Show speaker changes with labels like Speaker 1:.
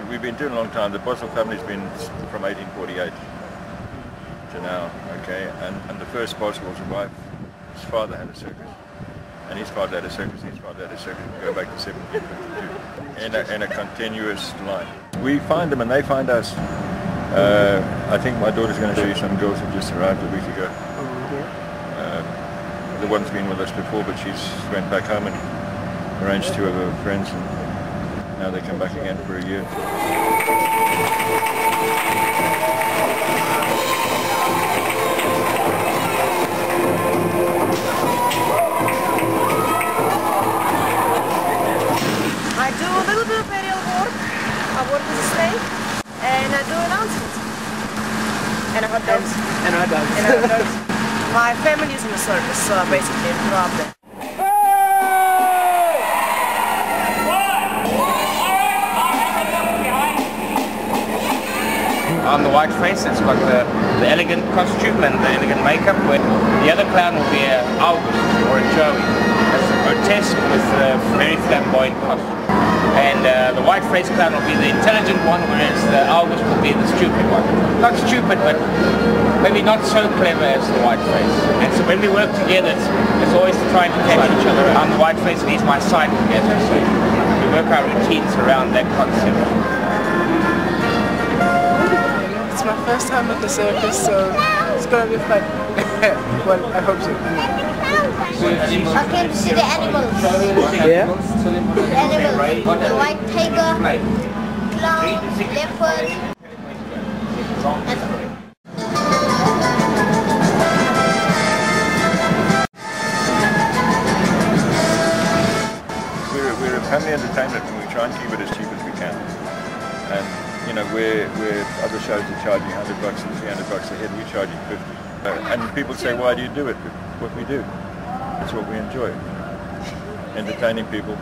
Speaker 1: been doing a long time. The Boswell family's been from 1848 to now, okay? And, and the first Boswell's wife, his father had a circus. And his father had a circus, and his father had a circus, go back to 1752, in a, in a continuous line. We find them and they find us. Uh, I think my daughter's going to show you some girls who just arrived a week ago. Uh, the one's been with us before, but she's went back home and arranged two of her friends, and now they come back again for a year.
Speaker 2: I do a little bit of aerial work. I work as a slave, and I do announcements. And I hot dogs.
Speaker 3: And hot dogs.
Speaker 2: And hot dogs. My family is in the circus, so I basically grew up there.
Speaker 4: On the white face, it's got the, the elegant costume and the elegant makeup. Where the other clown will be a August or a Joey. That's grotesque with a very flamboyant costume. And uh, the white face clown will be the intelligent one, whereas the August will be the stupid one. Not stupid, but maybe not so clever as the white face. And so when we work together, it's, it's always trying to catch each other. I'm the white face and he's my sidekick, as we say. We work our routines around that concept.
Speaker 3: First time at the circus, so it's gonna be fun. well, I hope so.
Speaker 5: I came to see the animals.
Speaker 3: Yeah?
Speaker 5: The animals. The white tiger, clown, leopard, and
Speaker 1: We're, we're a family entertainment and we try and keep it as cheap as we can. And, you know, where, where other shows are charging 100 bucks and 300 bucks a head, we're charging 50. Uh, and people say, why do you do it? What we do. It's what we enjoy. Entertaining people.